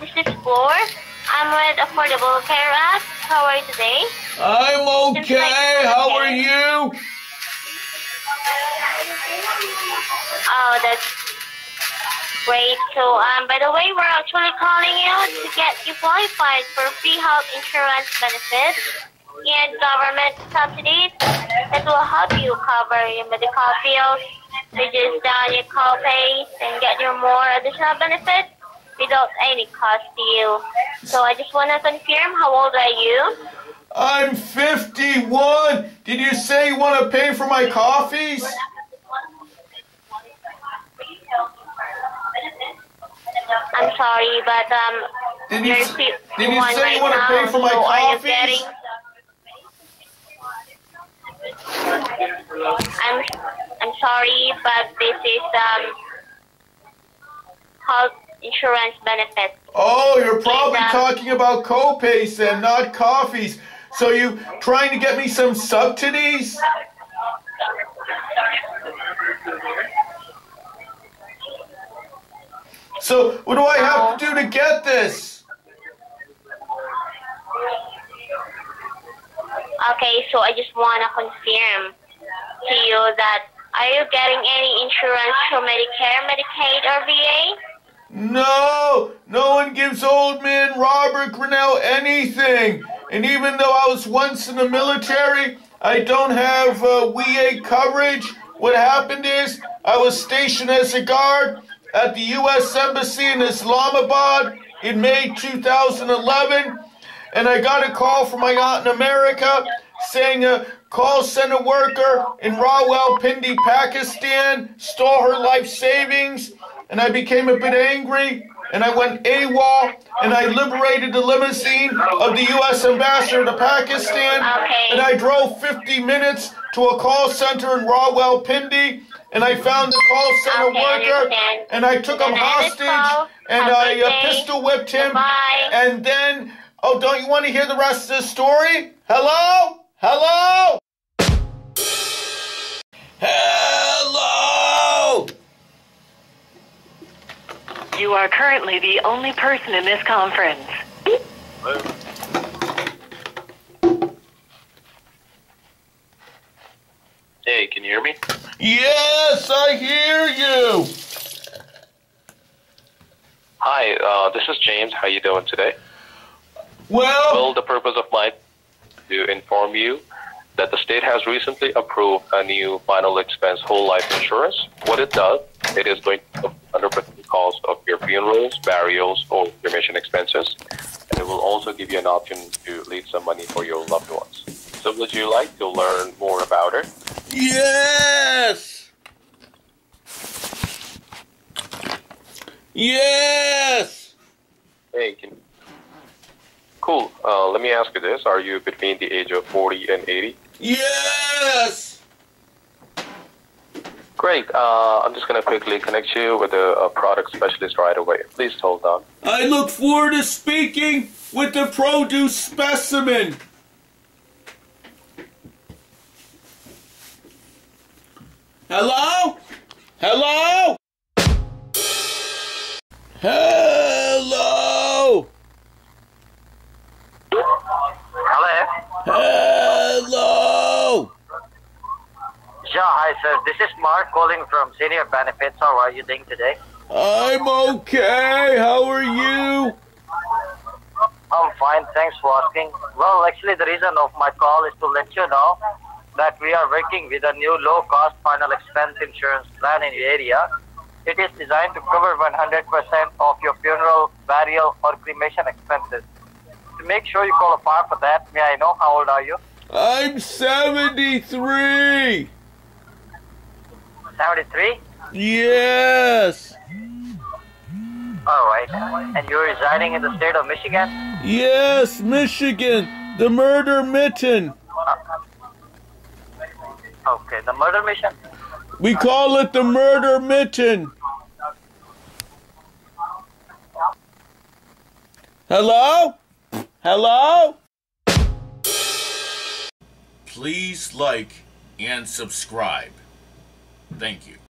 this is floor. I'm with Affordable Care Act. How are you today? I'm okay. How are you? Oh, that's great. So, um, by the way, we're actually calling you to get you qualified for free health insurance benefits and government subsidies that will help you cover your medical bills, reduce down your co-pays, and get you more additional benefits without any cost to you. So I just want to confirm, how old are you? I'm 51. Did you say you want to pay for my coffees? I'm sorry, but um, Did you, did you 51 say you want to pay for my so coffees? I'm I'm sorry, but this is um health insurance benefit. Oh, you're probably Yeah. talking about co-pays and not coffees. So you trying to get me some subsidies? So what do I have to do to get this? Okay, so I just wanna confirm to you that are you getting any insurance through Medicare, Medicaid, or VA? No, no one gives old man Robert Grinnell anything. And even though I was once in the military, I don't have uh, VA coverage. What happened is I was stationed as a guard at the U.S. Embassy in Islamabad in May 2011, and I got a call from my aunt in America saying a call center worker in Rawalpindi, Pakistan, stole her life savings and I became a bit angry, and I went AWOL, and I liberated the limousine of the U.S. ambassador to Pakistan, Okay. and I drove 50 minutes to a call center in Rawalpindi, and I found the call center Okay, worker, and I took him Then I just hostage, and Have I uh, pistol whipped him, Goodbye. and then, oh, don't you want to hear the rest of the story? Hello? Hello? You are currently the only person in this conference. Hey, can you hear me? Yes, I hear you. Hi, uh, this is James. How you doing today? Well, Well, the purpose of my to inform you that the state has recently approved a new final expense whole life insurance. What it does, it is going to cover 100% the cost of your funerals, burials, or cremation expenses, and it will also give you an option to leave some money for your loved ones. So, would you like to learn more about it? yes. Yes. Hey, can Cool. Uh, let me ask you this: Are you between the age of 40 and 80? Yes. Great. Uh, I'm just going to quickly connect you with a, a product specialist right away. Please hold on. I look forward to speaking with the produce specimen. Hello? Hello? Hello? Hello. Hello? Yeah, hi, sir. This is Mark calling from Senior Benefits. How are you doing today? I'm okay. How are you? I'm fine. Thanks for asking. Well, actually, the reason of my call is to let you know that we are working with a new low-cost final expense insurance plan in the area. It is designed to cover 100% of your funeral, burial, or cremation expenses. To make sure you qualify for that, may I know how old are you? I'm 73. 73? Yes. All right. And you're residing in the state of Michigan? Yes, Michigan. The murder mitten. Okay. The murder mission? We call it the murder mitten. Hello? Hello? Please like and subscribe. Thank you.